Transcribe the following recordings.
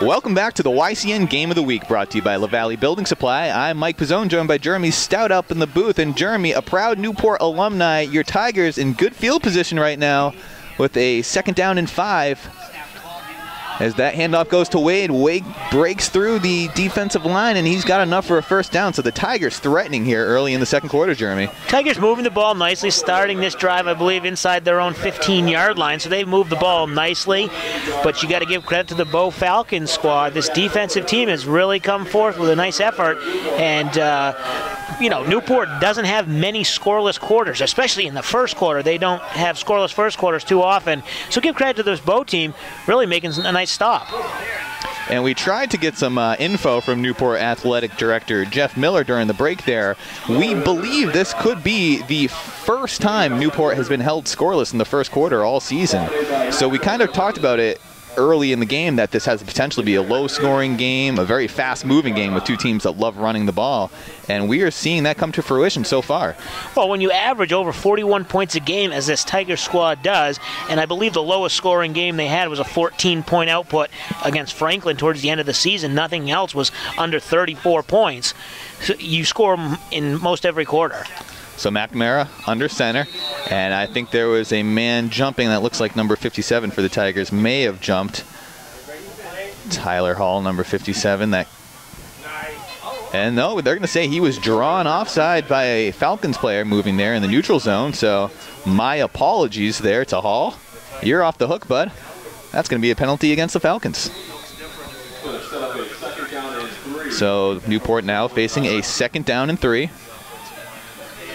Welcome back to the YCN Game of the Week, brought to you by LaValley Building Supply. I'm Mike Pizzone, joined by Jeremy Stout up in the booth. And Jeremy, a proud Newport alumni, your Tigers in good field position right now with a second down and five. As that handoff goes to Wade, Wade breaks through the defensive line, and he's got enough for a first down. So the Tigers threatening here early in the second quarter, Jeremy. Tigers moving the ball nicely, starting this drive, I believe, inside their own 15-yard line. So they've moved the ball nicely. But you got to give credit to the Bow Falcons squad. This defensive team has really come forth with a nice effort, and. Uh, you know, Newport doesn't have many scoreless quarters, especially in the first quarter. They don't have scoreless first quarters too often. So give credit to this Bow team, really making a nice stop. And we tried to get some uh, info from Newport Athletic Director Jeff Miller during the break there. We believe this could be the first time Newport has been held scoreless in the first quarter all season. So we kind of talked about it early in the game that this has the potential to be a low scoring game, a very fast moving game with two teams that love running the ball. And we are seeing that come to fruition so far. Well, when you average over 41 points a game, as this Tiger squad does, and I believe the lowest scoring game they had was a 14 point output against Franklin towards the end of the season, nothing else was under 34 points. So you score in most every quarter. So McNamara under center, and I think there was a man jumping that looks like number 57 for the Tigers. May have jumped. Tyler Hall, number 57. That. And no, they're going to say he was drawn offside by a Falcons player moving there in the neutral zone. So my apologies there to Hall. You're off the hook, bud. That's going to be a penalty against the Falcons. So Newport now facing a second down and three.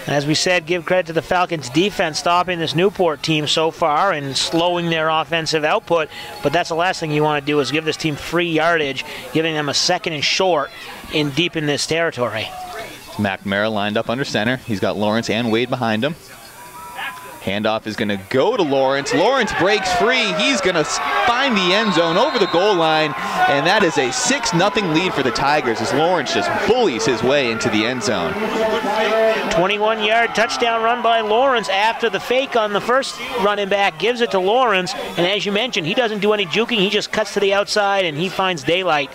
As we said, give credit to the Falcons' defense stopping this Newport team so far and slowing their offensive output. But that's the last thing you want to do is give this team free yardage, giving them a second and short in deep in this territory. McNamara lined up under center. He's got Lawrence and Wade behind him. Handoff is going to go to Lawrence. Lawrence breaks free. He's going to find the end zone over the goal line, and that is a 6 0 lead for the Tigers as Lawrence just bullies his way into the end zone. 21 yard touchdown run by Lawrence after the fake on the first running back gives it to Lawrence. And as you mentioned, he doesn't do any juking. He just cuts to the outside and he finds daylight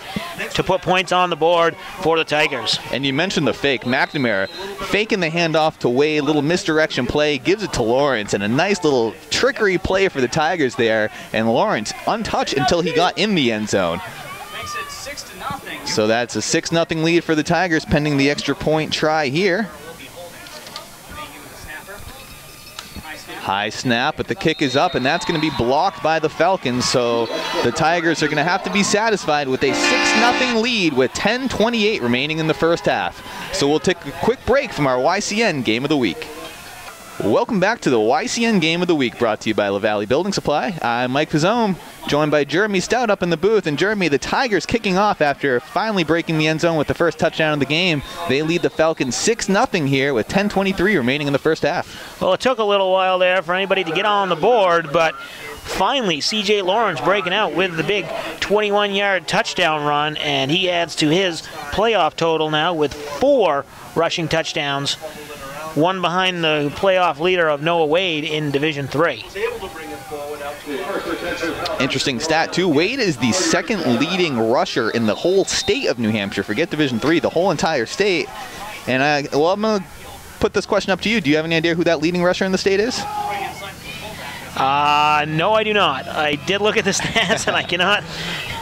to put points on the board for the Tigers. And you mentioned the fake. McNamara faking the handoff to Wade, little misdirection play, gives it to Lawrence, and a nice little trickery play for the Tigers there. And Lawrence untouched until he got in the end zone. So that's a 6 0 lead for the Tigers pending the extra point try here. High snap, but the kick is up, and that's going to be blocked by the Falcons. So the Tigers are going to have to be satisfied with a 6-0 lead with 10-28 remaining in the first half. So we'll take a quick break from our YCN Game of the Week. Welcome back to the YCN Game of the Week, brought to you by LaValley Building Supply. I'm Mike Pizzone, joined by Jeremy Stout up in the booth. And Jeremy, the Tigers kicking off after finally breaking the end zone with the first touchdown of the game. They lead the Falcons 6 0 here with 10.23 remaining in the first half. Well, it took a little while there for anybody to get on the board, but finally CJ Lawrence breaking out with the big 21 yard touchdown run, and he adds to his playoff total now with four rushing touchdowns one behind the playoff leader of Noah Wade in Division Three. Interesting stat too. Wade is the second leading rusher in the whole state of New Hampshire. Forget Division Three, the whole entire state. And I, well, I'm gonna put this question up to you. Do you have any idea who that leading rusher in the state is? Uh, no, I do not. I did look at the stats, and I cannot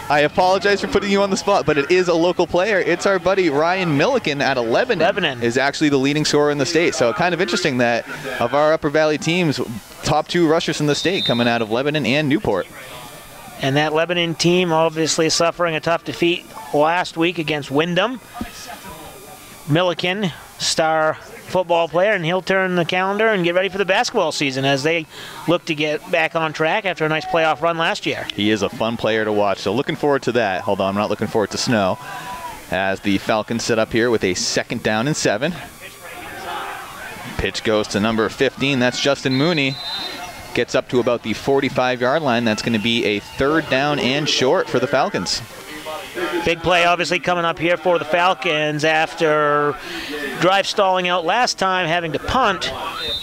I apologize for putting you on the spot, but it is a local player. It's our buddy Ryan Milliken at 11. Lebanon is actually the leading scorer in the state. So kind of interesting that of our Upper Valley teams, top two rushers in the state coming out of Lebanon and Newport. And that Lebanon team obviously suffering a tough defeat last week against Windham. Milliken, star football player, and he'll turn the calendar and get ready for the basketball season as they look to get back on track after a nice playoff run last year. He is a fun player to watch, so looking forward to that. Hold on, I'm not looking forward to snow. As the Falcons sit up here with a second down and seven. Pitch goes to number 15. That's Justin Mooney. Gets up to about the 45 yard line. That's going to be a third down and short for the Falcons. Big play obviously coming up here for the Falcons after drive stalling out last time, having to punt.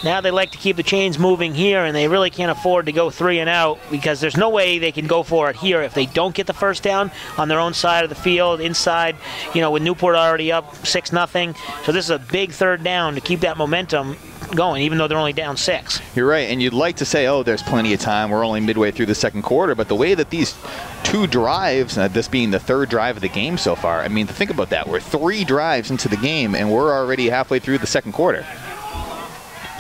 Now they like to keep the chains moving here, and they really can't afford to go three and out because there's no way they can go for it here if they don't get the first down on their own side of the field, inside, you know, with Newport already up 6 nothing. So this is a big third down to keep that momentum going, even though they're only down six. You're right, and you'd like to say, oh, there's plenty of time. We're only midway through the second quarter, but the way that these two drives, uh, this being the third drive of the game so far, I mean, think about that. We're three drives into the game, and we're already halfway through the second quarter.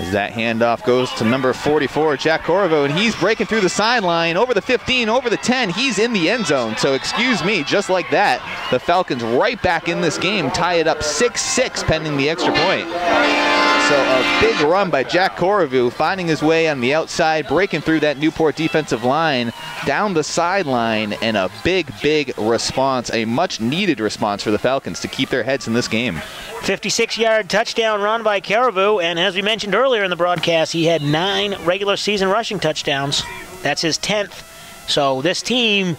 As that handoff goes to number 44, Jack Corriveau, and he's breaking through the sideline over the 15, over the 10. He's in the end zone. So, excuse me, just like that, the Falcons right back in this game, tie it up 6 6 pending the extra point. So a big run by Jack Corriveau, finding his way on the outside, breaking through that Newport defensive line, down the sideline, and a big, big response, a much needed response for the Falcons to keep their heads in this game. 56-yard touchdown run by Corriveau, and as we mentioned earlier in the broadcast, he had nine regular season rushing touchdowns. That's his 10th. So this team,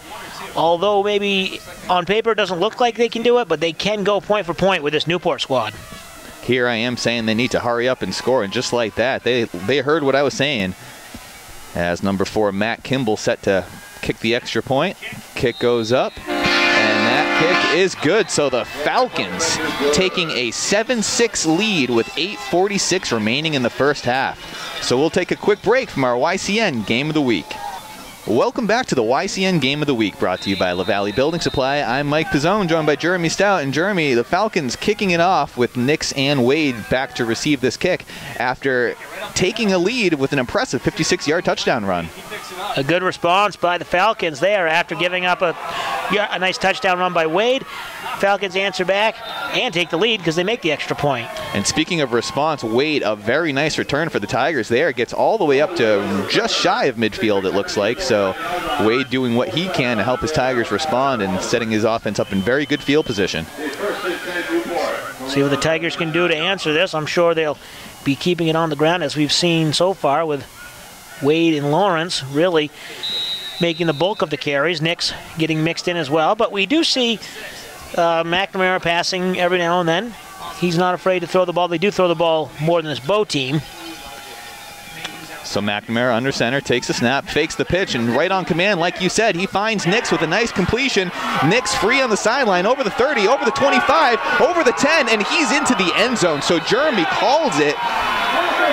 although maybe on paper it doesn't look like they can do it, but they can go point for point with this Newport squad here I am saying they need to hurry up and score, and just like that, they they heard what I was saying. As number four Matt Kimball set to kick the extra point, kick goes up, and that kick is good. So the Falcons taking a 7-6 lead with 8:46 remaining in the first half. So we'll take a quick break from our YCN game of the week. Welcome back to the YCN Game of the Week, brought to you by LaValley Building Supply. I'm Mike Pizzone, joined by Jeremy Stout. And Jeremy, the Falcons kicking it off with Nix and Wade back to receive this kick after taking a lead with an impressive 56-yard touchdown run. A good response by the Falcons there after giving up a, a nice touchdown run by Wade. Falcons answer back and take the lead because they make the extra point. And speaking of response, Wade, a very nice return for the Tigers there. Gets all the way up to just shy of midfield, it looks like. So Wade doing what he can to help his Tigers respond and setting his offense up in very good field position. See what the Tigers can do to answer this. I'm sure they'll be keeping it on the ground as we've seen so far with Wade and Lawrence really making the bulk of the carries. Nix getting mixed in as well. But we do see uh, McNamara passing every now and then. He's not afraid to throw the ball. They do throw the ball more than this Bow team. So McNamara under center takes the snap, fakes the pitch, and right on command, like you said, he finds Nix with a nice completion. Nix free on the sideline, over the 30, over the 25, over the 10, and he's into the end zone. So Jeremy calls it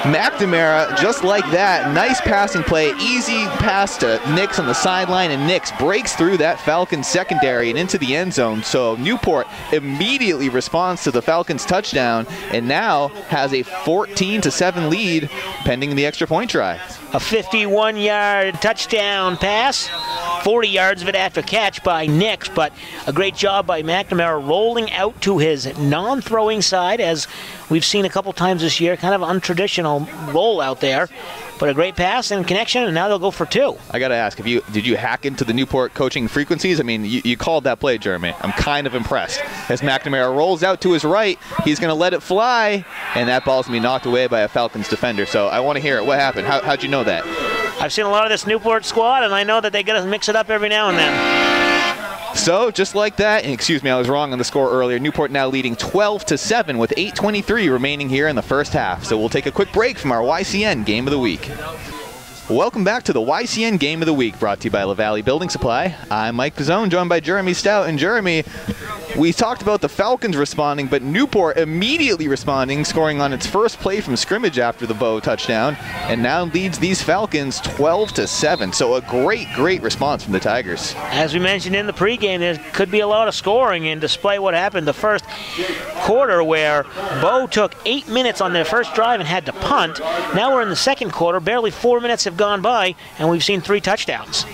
McNamara, just like that, nice passing play, easy pass to Nix on the sideline, and Nix breaks through that Falcons secondary and into the end zone. So Newport immediately responds to the Falcons touchdown and now has a 14 to 7 lead pending the extra point try. A 51 yard touchdown pass. 40 yards of it after catch by Nix, but a great job by McNamara rolling out to his non throwing side as we've seen a couple times this year. Kind of untraditional roll out there, but a great pass and connection, and now they'll go for two. I got to ask, have you did you hack into the Newport coaching frequencies? I mean, you, you called that play, Jeremy. I'm kind of impressed. As McNamara rolls out to his right, he's going to let it fly, and that ball's going to be knocked away by a Falcons defender. So I want to hear it. What happened? How, how'd you know that? I've seen a lot of this Newport squad, and I know that they got to mix it up every now and then. So just like that, and excuse me, I was wrong on the score earlier. Newport now leading 12 to 7 with 8:23 remaining here in the first half. So we'll take a quick break from our YCN game of the week. Welcome back to the YCN Game of the Week, brought to you by LaValley Building Supply. I'm Mike Pizzone, joined by Jeremy Stout. And Jeremy, we talked about the Falcons responding, but Newport immediately responding, scoring on its first play from scrimmage after the Bow touchdown, and now leads these Falcons 12 to 7. So a great, great response from the Tigers. As we mentioned in the pregame, there could be a lot of scoring, and despite what happened the first quarter, where Bow took eight minutes on their first drive and had to punt, now we're in the second quarter, barely four minutes have have gone by, and we've seen three touchdowns.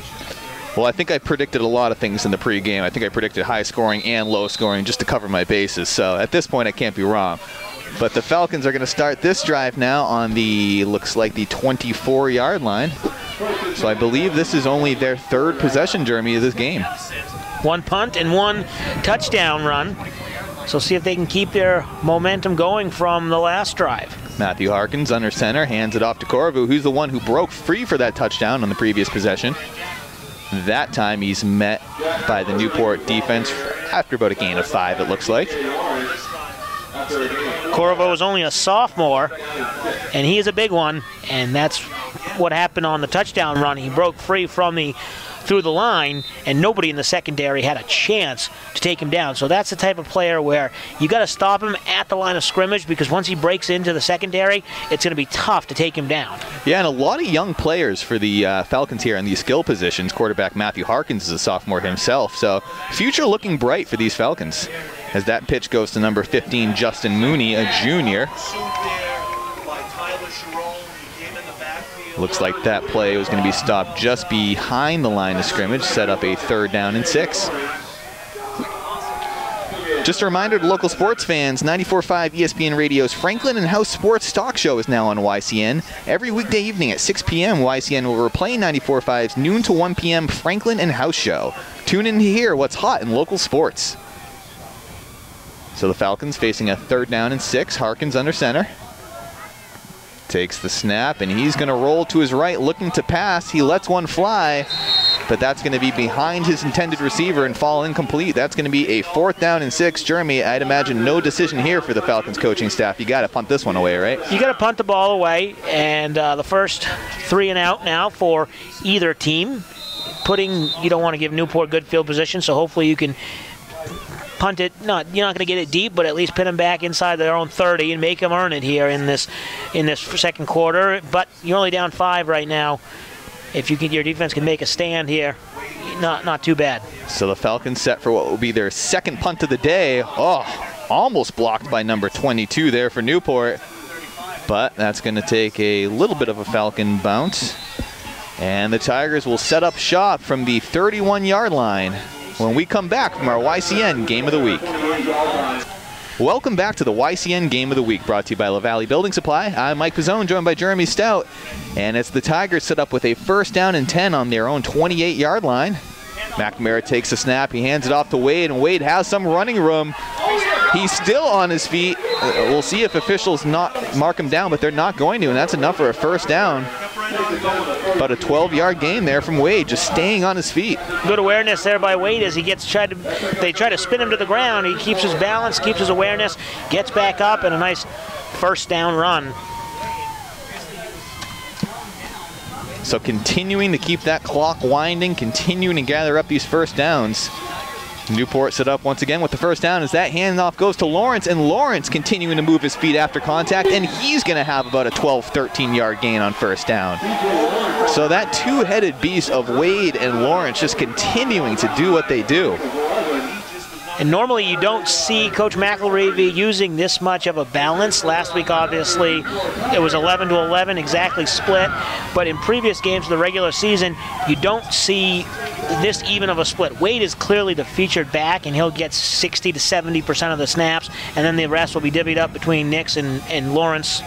Well, I think I predicted a lot of things in the pregame. I think I predicted high scoring and low scoring just to cover my bases. So at this point, I can't be wrong. But the Falcons are going to start this drive now on the, looks like the 24 yard line. So I believe this is only their third possession, Jeremy, of this game. One punt and one touchdown run. So see if they can keep their momentum going from the last drive. Matthew Harkins under center, hands it off to Corriveau, who's the one who broke free for that touchdown on the previous possession. That time he's met by the Newport defense after about a gain of five, it looks like. Corriveau is only a sophomore, and he is a big one, and that's what happened on the touchdown run. He broke free from the through the line, and nobody in the secondary had a chance to take him down. So that's the type of player where you got to stop him at the line of scrimmage because once he breaks into the secondary, it's going to be tough to take him down. Yeah, and a lot of young players for the uh, Falcons here in these skill positions. Quarterback Matthew Harkins is a sophomore himself, so future looking bright for these Falcons. As that pitch goes to number 15, Justin Mooney, a junior. Looks like that play was going to be stopped just behind the line of scrimmage, set up a third down and six. Just a reminder to local sports fans, 94.5 ESPN Radio's Franklin and House Sports Talk Show is now on YCN. Every weekday evening at 6 p.m., YCN will replay 94.5's noon to 1 p.m. Franklin and House Show. Tune in to hear what's hot in local sports. So the Falcons facing a third down and six. Harkins under center. Takes the snap, and he's going to roll to his right, looking to pass. He lets one fly, but that's going to be behind his intended receiver and fall incomplete. That's going to be a fourth down and six. Jeremy, I'd imagine no decision here for the Falcons coaching staff. You got to punt this one away, right? You got to punt the ball away, and uh, the first three and out now for either team. Putting, you don't want to give Newport good field position, so hopefully you can punt it. Not you're not going to get it deep, but at least pin them back inside their own 30 and make them earn it here in this in this second quarter. But you're only down five right now. If you can, your defense can make a stand here. Not not too bad. So the Falcons set for what will be their second punt of the day. Oh, almost blocked by number 22 there for Newport. But that's going to take a little bit of a Falcon bounce. And the Tigers will set up shop from the 31 yard line when we come back from our YCN Game of the Week. Welcome back to the YCN Game of the Week, brought to you by LaValley Building Supply. I'm Mike Pizzone, joined by Jeremy Stout. And it's the Tigers set up with a first down and 10 on their own 28-yard line. McNamara takes a snap. He hands it off to Wade, and Wade has some running room. He's still on his feet. We'll see if officials not mark him down, but they're not going to, and that's enough for a first down. About a 12-yard gain there from Wade, just staying on his feet. Good awareness there by Wade as he gets tried to. They try to spin him to the ground. He keeps his balance, keeps his awareness, gets back up, and a nice first down run. So continuing to keep that clock winding, continuing to gather up these first downs. Newport set up once again with the first down as that handoff goes to Lawrence, and Lawrence continuing to move his feet after contact, and he's going to have about a 12, 13 yard gain on first down. So that two headed beast of Wade and Lawrence just continuing to do what they do. And normally you don't see Coach McElravy using this much of a balance. Last week, obviously, it was 11 to 11, exactly split. But in previous games of the regular season, you don't see this even of a split. Wade is clearly the featured back, and he'll get 60 to 70% of the snaps, and then the rest will be divvied up between Nix and, and Lawrence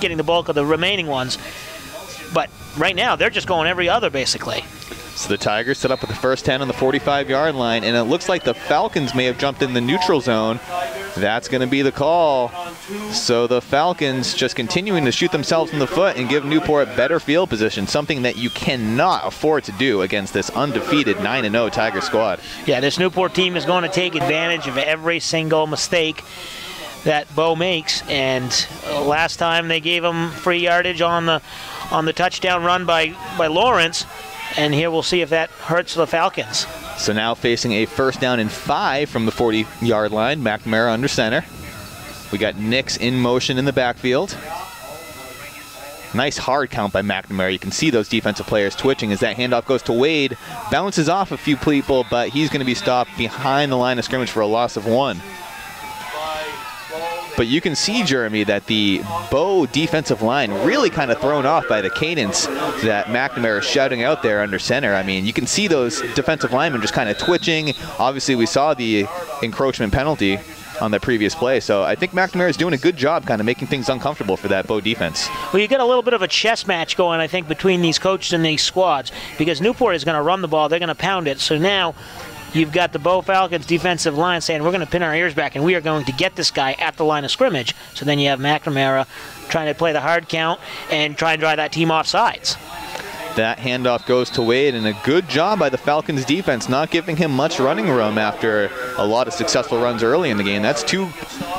getting the bulk of the remaining ones. But right now, they're just going every other, basically. So the Tigers set up with the first 10 on the 45-yard line, and it looks like the Falcons may have jumped in the neutral zone. That's going to be the call. So the Falcons just continuing to shoot themselves in the foot and give Newport better field position, something that you cannot afford to do against this undefeated 9-0 Tiger squad. Yeah, this Newport team is going to take advantage of every single mistake that Bow makes. And uh, last time they gave him free yardage on the on the touchdown run by by Lawrence and here we'll see if that hurts the Falcons. So now facing a first down and five from the 40 yard line. McNamara under center. We got Nix in motion in the backfield. Nice hard count by McNamara. You can see those defensive players twitching as that handoff goes to Wade. Bounces off a few people, but he's going to be stopped behind the line of scrimmage for a loss of one. But you can see, Jeremy, that the Bow defensive line really kind of thrown off by the cadence that McNamara is shouting out there under center. I mean, you can see those defensive linemen just kind of twitching. Obviously, we saw the encroachment penalty on that previous play. So I think McNamara is doing a good job kind of making things uncomfortable for that Bow defense. Well, you get a little bit of a chess match going, I think, between these coaches and these squads because Newport is going to run the ball. They're going to pound it. So now You've got the Bow Falcons defensive line saying, we're going to pin our ears back and we are going to get this guy at the line of scrimmage. So then you have McNamara trying to play the hard count and try and drive that team off sides. That handoff goes to Wade, and a good job by the Falcons defense, not giving him much running room after a lot of successful runs early in the game. That's two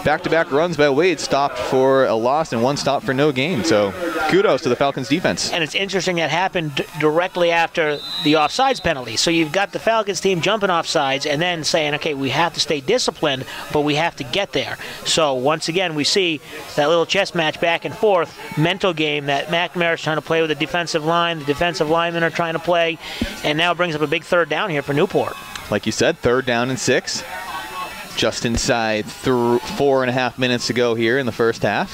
back-to-back runs by Wade stopped for a loss and one stop for no gain. So kudos to the Falcons defense. And it's interesting that happened directly after the offsides penalty. So you've got the Falcons team jumping offsides and then saying, okay, we have to stay disciplined, but we have to get there. So once again, we see that little chess match back and forth, mental game that McNamara's trying to play with the defensive line, the defensive linemen are trying to play, and now brings up a big third down here for Newport. Like you said, third down and six just inside four and a half minutes to go here in the first half.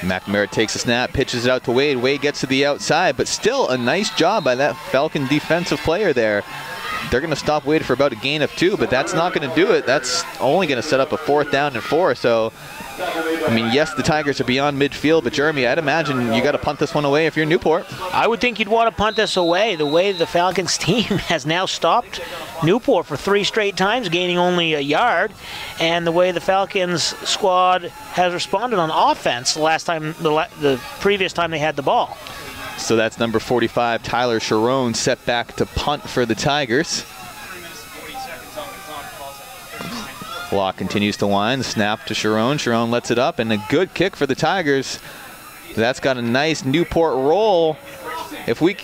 McNamara takes a snap, pitches it out to Wade. Wade gets to the outside, but still a nice job by that Falcon defensive player there. They're going to stop Wade for about a gain of two, but that's not going to do it. That's only going to set up a fourth down and four. So I mean, yes, the Tigers are beyond midfield, but Jeremy, I'd imagine you got to punt this one away if you're Newport. I would think you'd want to punt this away. The way the Falcons team has now stopped Newport for three straight times, gaining only a yard, and the way the Falcons squad has responded on offense the last time, the, the previous time they had the ball. So that's number 45, Tyler Sharon, set back to punt for the Tigers. Block continues to wind. Snap to Sharon. Sharon lets it up, and a good kick for the Tigers. That's got a nice Newport roll. If we,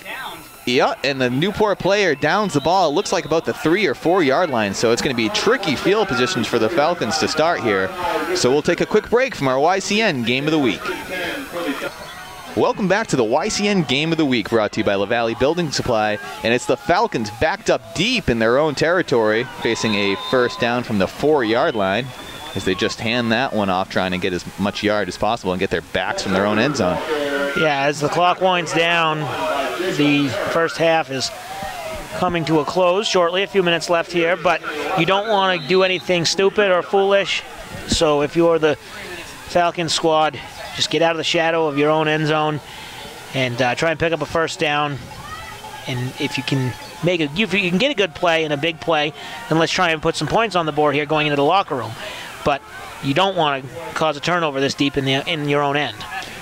yeah, and the Newport player downs the ball. It looks like about the three or four yard line, so it's going to be tricky field positions for the Falcons to start here. So we'll take a quick break from our YCN game of the week. Welcome back to the YCN Game of the Week, brought to you by LaValley Building Supply. And it's the Falcons backed up deep in their own territory, facing a first down from the four yard line as they just hand that one off, trying to get as much yard as possible and get their backs from their own end zone. Yeah, as the clock winds down, the first half is coming to a close shortly. A few minutes left here, but you don't want to do anything stupid or foolish. So if you're the Falcon squad, just get out of the shadow of your own end zone and uh, try and pick up a first down. And if you can make a, if you can get a good play and a big play, then let's try and put some points on the board here going into the locker room. But you don't want to cause a turnover this deep in the in your own end.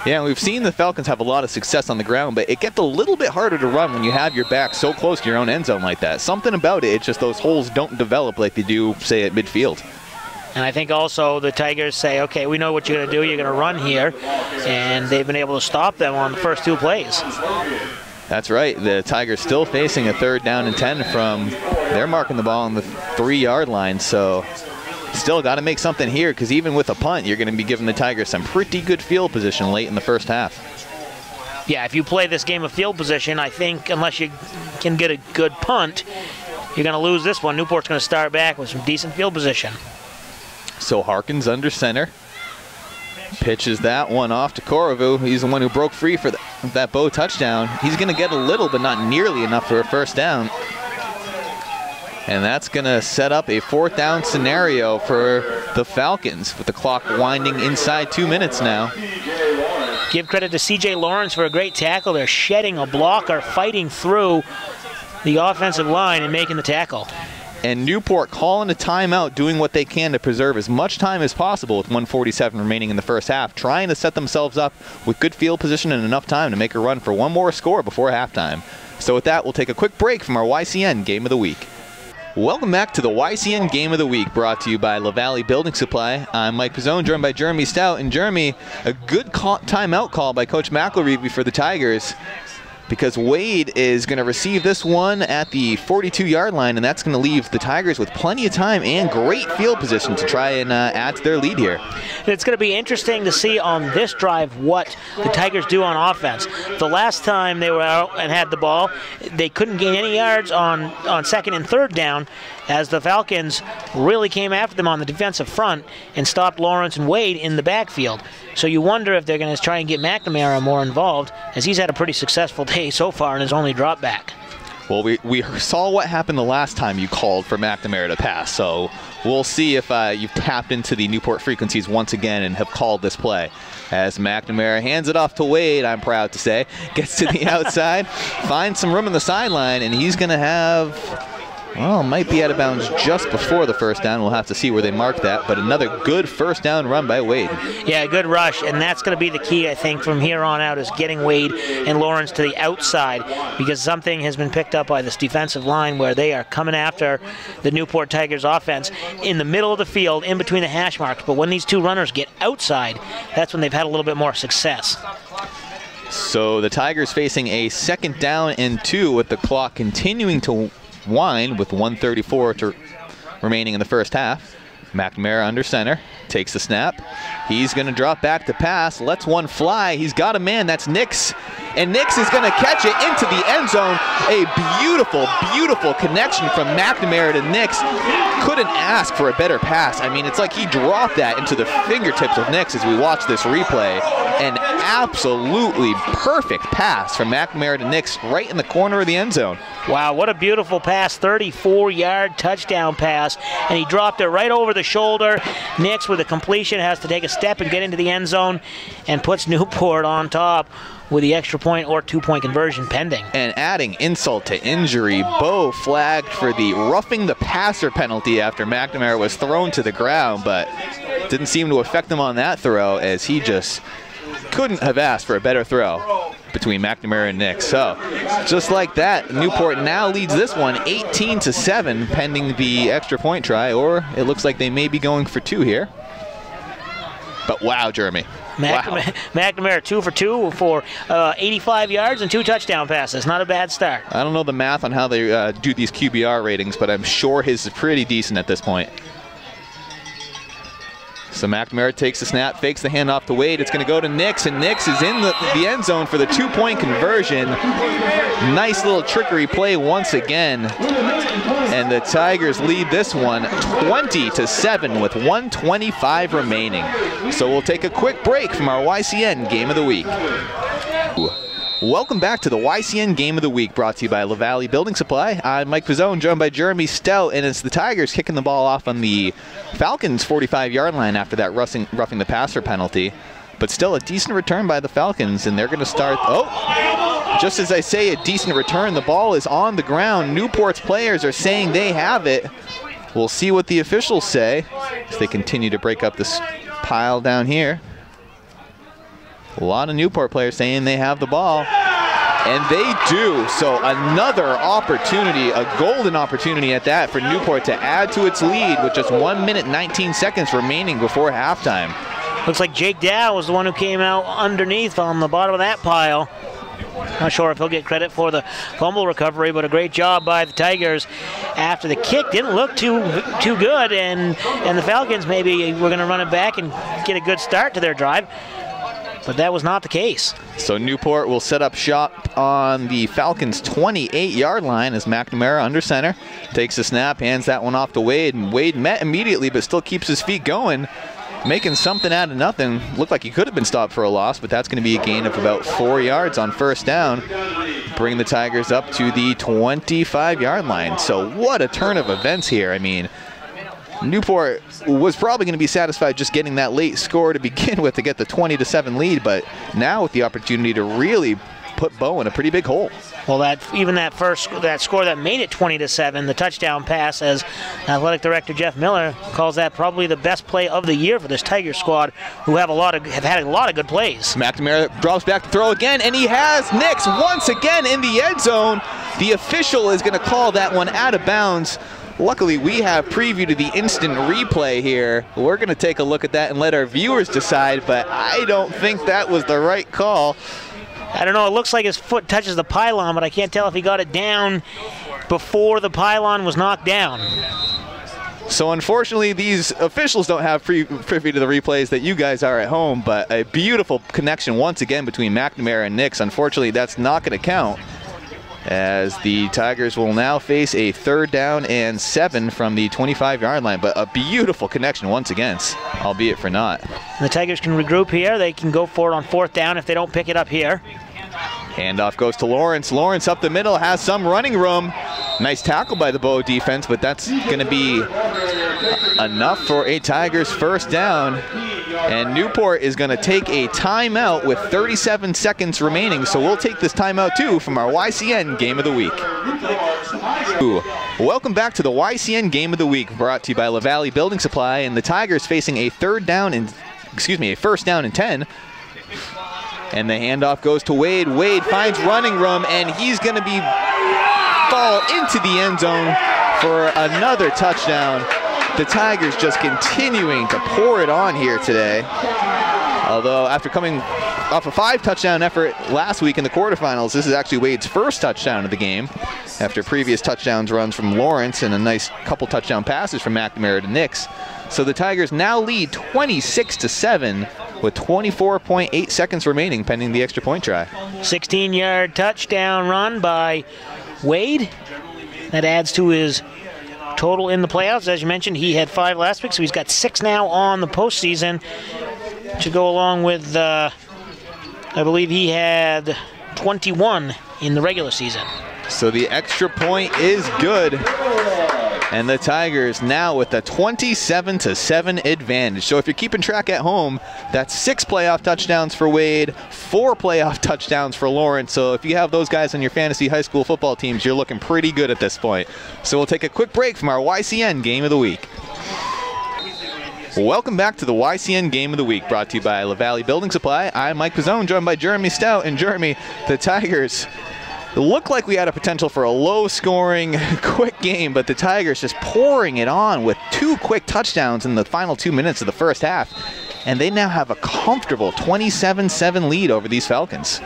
Yeah, we've seen the Falcons have a lot of success on the ground, but it gets a little bit harder to run when you have your back so close to your own end zone like that. Something about it, it's just those holes don't develop like they do, say, at midfield. And I think also the Tigers say, okay, we know what you're going to do. You're going to run here. And they've been able to stop them on the first two plays. That's right. The Tigers still facing a third down and 10 from, they're marking the ball on the three yard line. So still got to make something here because even with a punt, you're going to be giving the Tigers some pretty good field position late in the first half. Yeah, if you play this game of field position, I think unless you can get a good punt, you're going to lose this one. Newport's going to start back with some decent field position. So Harkins under center. Pitches that one off to Corriveau. He's the one who broke free for the, that Bow touchdown. He's going to get a little, but not nearly enough for a first down. And that's going to set up a fourth down scenario for the Falcons with the clock winding inside two minutes now. Give credit to CJ Lawrence for a great tackle. They're shedding a blocker, fighting through the offensive line and making the tackle and Newport calling a timeout, doing what they can to preserve as much time as possible with 147 remaining in the first half, trying to set themselves up with good field position and enough time to make a run for one more score before halftime. So with that, we'll take a quick break from our YCN Game of the Week. Welcome back to the YCN Game of the Week, brought to you by LaValley Building Supply. I'm Mike Pizzone, joined by Jeremy Stout. And Jeremy, a good call, timeout call by Coach McElreevy for the Tigers because Wade is going to receive this one at the 42 yard line, and that's going to leave the Tigers with plenty of time and great field position to try and uh, add to their lead here. It's going to be interesting to see on this drive what the Tigers do on offense. The last time they were out and had the ball, they couldn't gain any yards on, on second and third down as the Falcons really came after them on the defensive front and stopped Lawrence and Wade in the backfield. So you wonder if they're going to try and get McNamara more involved, as he's had a pretty successful day so far in his only drop back. Well, we, we saw what happened the last time you called for McNamara to pass, so we'll see if uh, you've tapped into the Newport frequencies once again and have called this play. As McNamara hands it off to Wade, I'm proud to say, gets to the outside, finds some room on the sideline, and he's going to have Well, might be out of bounds just before the first down. We'll have to see where they mark that. But another good first down run by Wade. Yeah, a good rush, and that's going to be the key, I think, from here on out is getting Wade and Lawrence to the outside because something has been picked up by this defensive line where they are coming after the Newport Tigers offense in the middle of the field, in between the hash marks. But when these two runners get outside, that's when they've had a little bit more success. So the Tigers facing a second down and two with the clock continuing to wind with 134 to remaining in the first half. McNamara under center, takes the snap. He's going to drop back to pass, lets one fly. He's got a man, that's Nix. And Nix is going to catch it into the end zone. A beautiful, beautiful connection from McNamara to Nix. Couldn't ask for a better pass. I mean, it's like he dropped that into the fingertips of Nix as we watch this replay. An absolutely perfect pass from McNamara to Nix right in the corner of the end zone. Wow, what a beautiful pass. 34 yard touchdown pass. And he dropped it right over the shoulder. Nix, with a completion, has to take a step and get into the end zone and puts Newport on top with the extra point or two point conversion pending. And adding insult to injury, Bow flagged for the roughing the passer penalty after McNamara was thrown to the ground, but didn't seem to affect him on that throw as he just couldn't have asked for a better throw between McNamara and Nick. So just like that, Newport now leads this one 18 to 7 pending the extra point try, or it looks like they may be going for two here. But wow, Jeremy. McNamara, wow. McNamara two for two for uh, 85 yards and two touchdown passes. Not a bad start. I don't know the math on how they uh, do these QBR ratings, but I'm sure his is pretty decent at this point. So McNamara takes the snap, fakes the handoff to Wade. It's going to go to Nix, and Nix is in the, the end zone for the two-point conversion. Nice little trickery play once again. And the Tigers lead this one 20 to 7 with 125 remaining. So we'll take a quick break from our YCN Game of the Week. Welcome back to the YCN Game of the Week, brought to you by LaValley Building Supply. I'm Mike Pizzone, joined by Jeremy Stout, and it's the Tigers kicking the ball off on the Falcons' 45-yard line after that roughing, roughing the passer penalty. But still a decent return by the Falcons, and they're going to start. Oh, just as I say a decent return, the ball is on the ground. Newport's players are saying they have it. We'll see what the officials say as they continue to break up this pile down here. A lot of Newport players saying they have the ball. And they do. So another opportunity, a golden opportunity at that for Newport to add to its lead with just 1 minute 19 seconds remaining before halftime. Looks like Jake Dow was the one who came out underneath on the bottom of that pile. Not sure if he'll get credit for the fumble recovery, but a great job by the Tigers after the kick didn't look too too good, and and the Falcons maybe were going to run it back and get a good start to their drive but that was not the case. So Newport will set up shop on the Falcons' 28-yard line as McNamara under center takes the snap, hands that one off to Wade, and Wade met immediately, but still keeps his feet going, making something out of nothing. Looked like he could have been stopped for a loss, but that's going to be a gain of about four yards on first down, bring the Tigers up to the 25-yard line. So what a turn of events here. I mean, Newport was probably going to be satisfied just getting that late score to begin with to get the 20 to 7 lead, but now with the opportunity to really put Bow in a pretty big hole. Well, that even that first that score that made it 20 to 7, the touchdown pass, as athletic director Jeff Miller calls that probably the best play of the year for this Tiger squad, who have a lot of have had a lot of good plays. McNamara drops back to throw again, and he has Nix once again in the end zone. The official is going to call that one out of bounds. Luckily, we have preview to the instant replay here. We're going to take a look at that and let our viewers decide, but I don't think that was the right call. I don't know. It looks like his foot touches the pylon, but I can't tell if he got it down before the pylon was knocked down. So unfortunately, these officials don't have pre- privy to the replays that you guys are at home, but a beautiful connection once again between McNamara and Nix. Unfortunately, that's not going to count as the Tigers will now face a third down and seven from the 25-yard line. But a beautiful connection once again, albeit for not. The Tigers can regroup here. They can go for it on fourth down if they don't pick it up here. Handoff goes to Lawrence. Lawrence up the middle has some running room. Nice tackle by the Bow defense, but that's going to be enough for a Tigers first down. And Newport is going to take a timeout with 37 seconds remaining. So we'll take this timeout too from our YCN Game of the Week. Ooh. Welcome back to the YCN Game of the Week, brought to you by LaValley Building Supply. And the Tigers facing a third down and, excuse me, a first down and 10. And the handoff goes to Wade. Wade finds running room, and he's going to be fall into the end zone for another touchdown the Tigers just continuing to pour it on here today. Although after coming off a five touchdown effort last week in the quarterfinals, this is actually Wade's first touchdown of the game after previous touchdowns runs from Lawrence and a nice couple touchdown passes from McNamara to Nix. So the Tigers now lead 26 to 7 with 24.8 seconds remaining pending the extra point try. 16 yard touchdown run by Wade. That adds to his total in the playoffs. As you mentioned, he had five last week, so he's got six now on the postseason to go along with, uh, I believe he had 21 in the regular season. So the extra point is good. And the Tigers now with a 27 to 7 advantage. So if you're keeping track at home, that's six playoff touchdowns for Wade, four playoff touchdowns for Lawrence. So if you have those guys on your fantasy high school football teams, you're looking pretty good at this point. So we'll take a quick break from our YCN game of the week. Welcome back to the YCN Game of the Week, brought to you by LaValley Building Supply. I'm Mike Pizzone, joined by Jeremy Stout. And Jeremy, the Tigers it looked like we had a potential for a low-scoring, quick game, but the Tigers just pouring it on with two quick touchdowns in the final two minutes of the first half. And they now have a comfortable 27-7 lead over these Falcons.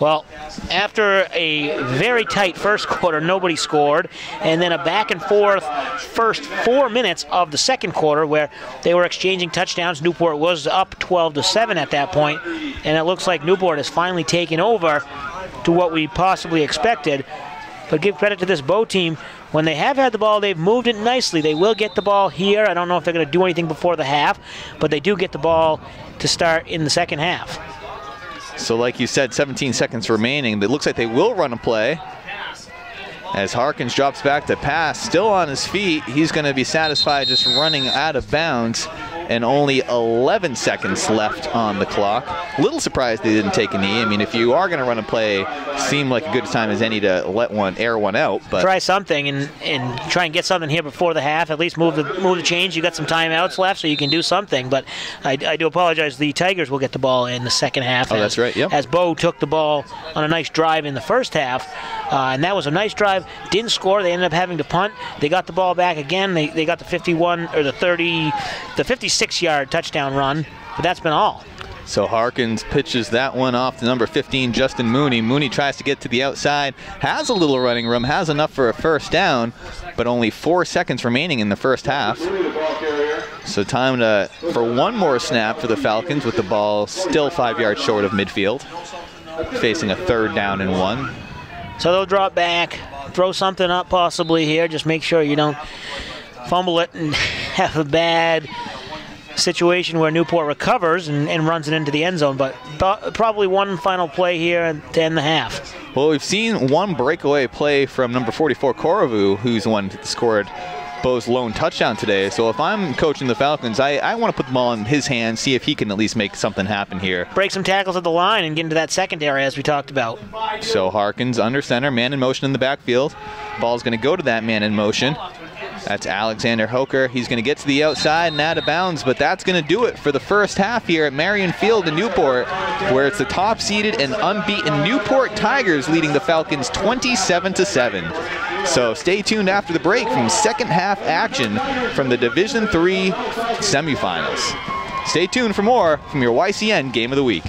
Well, after a very tight first quarter, nobody scored, and then a back and forth first four minutes of the second quarter where they were exchanging touchdowns. Newport was up 12 to 7 at that point, and it looks like Newport has finally taken over to what we possibly expected. But give credit to this Bow team. When they have had the ball, they've moved it nicely. They will get the ball here. I don't know if they're going to do anything before the half, but they do get the ball to start in the second half. So like you said, 17 seconds remaining. It looks like they will run a play. As Harkins drops back to pass, still on his feet, he's going to be satisfied just running out of bounds and only 11 seconds left on the clock. Little surprised they didn't take a knee. I mean, if you are going to run a play, seem like a good time as any to let one air one out. But try something and, and try and get something here before the half. At least move the move the change. You got some timeouts left, so you can do something. But I, I do apologize. The Tigers will get the ball in the second half. Oh, as, that's right. Yep. As Bow took the ball on a nice drive in the first half, uh, and that was a nice drive. Didn't score. They ended up having to punt. They got the ball back again. They, they got the 51 or the 30, the 56 yard touchdown run. But that's been all. So Harkins pitches that one off to number 15, Justin Mooney. Mooney tries to get to the outside, has a little running room, has enough for a first down, but only four seconds remaining in the first half. So time to for one more snap for the Falcons with the ball still five yards short of midfield, facing a third down and one. So they'll drop back, throw something up possibly here. Just make sure you don't fumble it and have a bad situation where Newport recovers and, and runs it into the end zone. But probably one final play here to end the half. Well, we've seen one breakaway play from number 44, Corriveau, who's the one that scored Bow's lone touchdown today. So if I'm coaching the Falcons, I, I want to put the ball in his hands, see if he can at least make something happen here. Break some tackles at the line and get into that secondary as we talked about. So Harkins under center, man in motion in the backfield. Ball's going to go to that man in motion. That's Alexander Hoker. He's going to get to the outside and out of bounds, but that's going to do it for the first half here at Marion Field in Newport, where it's the top seeded and unbeaten Newport Tigers leading the Falcons 27 to 7. So stay tuned after the break from second half action from the Division 3 semifinals. Stay tuned for more from your YCN Game of the Week.